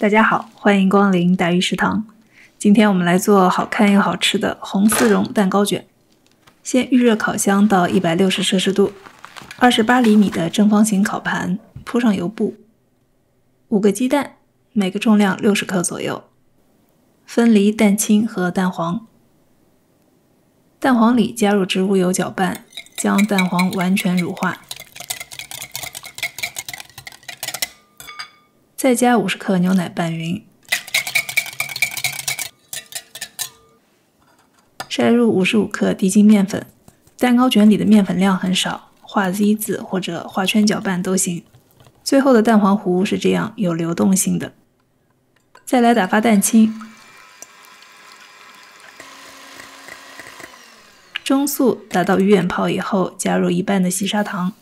大家好，欢迎光临大鱼食堂。今天我们来做好看又好吃的红丝绒蛋糕卷。先预热烤箱到一百六十摄氏度，二十八厘米的正方形烤盘铺上油布，五个鸡蛋，每个重量六十克左右，分离蛋清和蛋黄。蛋黄里加入植物油搅拌，将蛋黄完全乳化。再加五十克牛奶拌匀，筛入五十五克低筋面粉。蛋糕卷里的面粉量很少，画 Z 字或者画圈搅拌都行。最后的蛋黄糊是这样，有流动性的。再来打发蛋清，中速打到鱼眼泡以后，加入一半的细砂糖。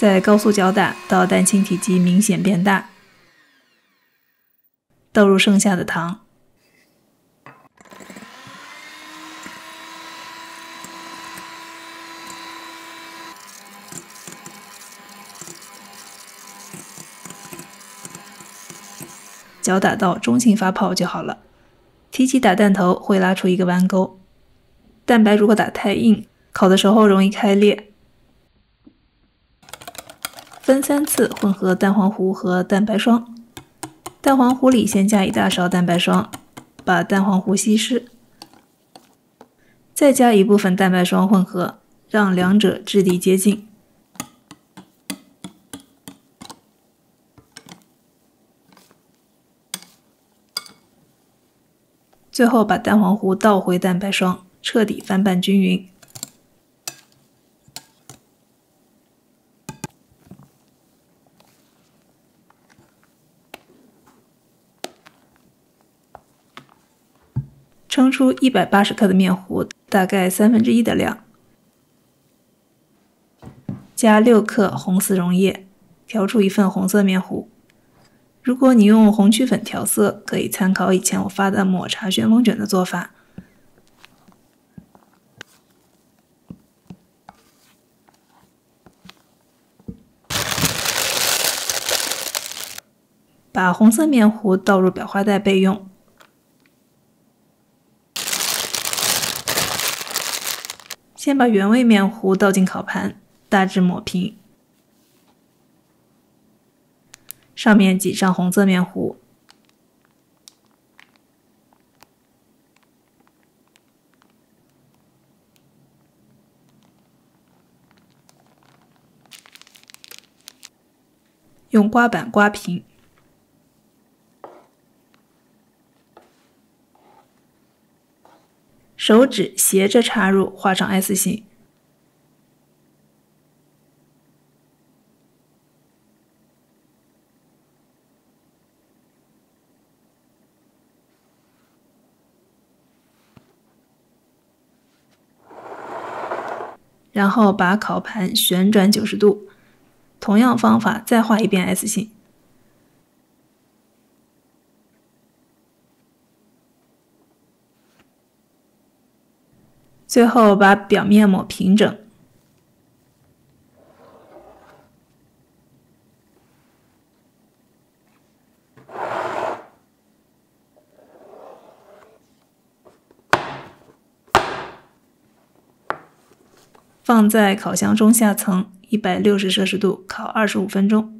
在高速搅打到蛋清体积明显变大，倒入剩下的糖，搅打到中性发泡就好了。提起打蛋头会拉出一个弯钩，蛋白如果打太硬，烤的时候容易开裂。分三次混合蛋黄糊和蛋白霜。蛋黄糊里先加一大勺蛋白霜，把蛋黄糊稀释，再加一部分蛋白霜混合，让两者质地接近。最后把蛋黄糊倒回蛋白霜，彻底翻拌均匀。称出一百八十克的面糊，大概三分之一的量，加六克红丝绒液，调出一份红色面糊。如果你用红曲粉调色，可以参考以前我发的抹茶旋风卷的做法。把红色面糊倒入裱花袋备用。先把原味面糊倒进烤盘，大致抹平，上面挤上红色面糊，用刮板刮平。手指斜着插入，画上 S 形，然后把烤盘旋转九十度，同样方法再画一遍 S 形。最后把表面抹平整，放在烤箱中下层，一百六十摄氏度烤二十五分钟。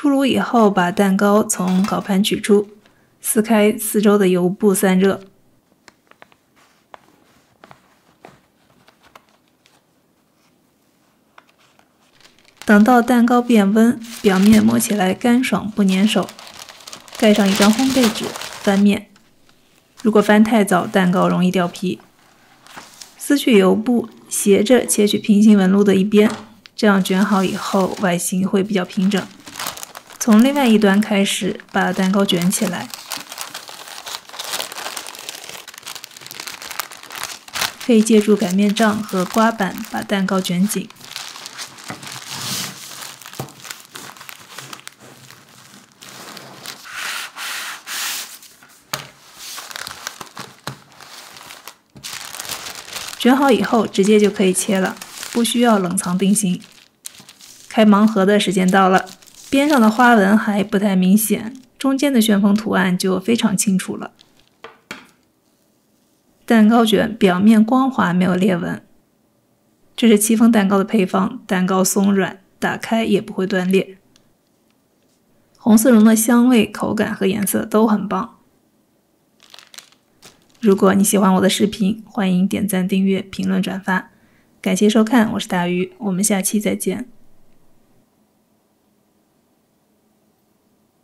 出炉以后，把蛋糕从烤盘取出，撕开四周的油布散热。等到蛋糕变温，表面摸起来干爽不粘手，盖上一张烘焙纸，翻面。如果翻太早，蛋糕容易掉皮。撕去油布，斜着切去平行纹路的一边，这样卷好以后，外形会比较平整。从另外一端开始把蛋糕卷起来可以借助擀面杖和刮板把蛋糕卷紧。卷好以后直接就可以切了不需要冷藏定型。开盲盒的时间到了。边上的花纹还不太明显，中间的旋风图案就非常清楚了。蛋糕卷表面光滑，没有裂纹。这是戚风蛋糕的配方，蛋糕松软，打开也不会断裂。红丝绒的香味、口感和颜色都很棒。如果你喜欢我的视频，欢迎点赞、订阅、评论、转发。感谢收看，我是大鱼，我们下期再见。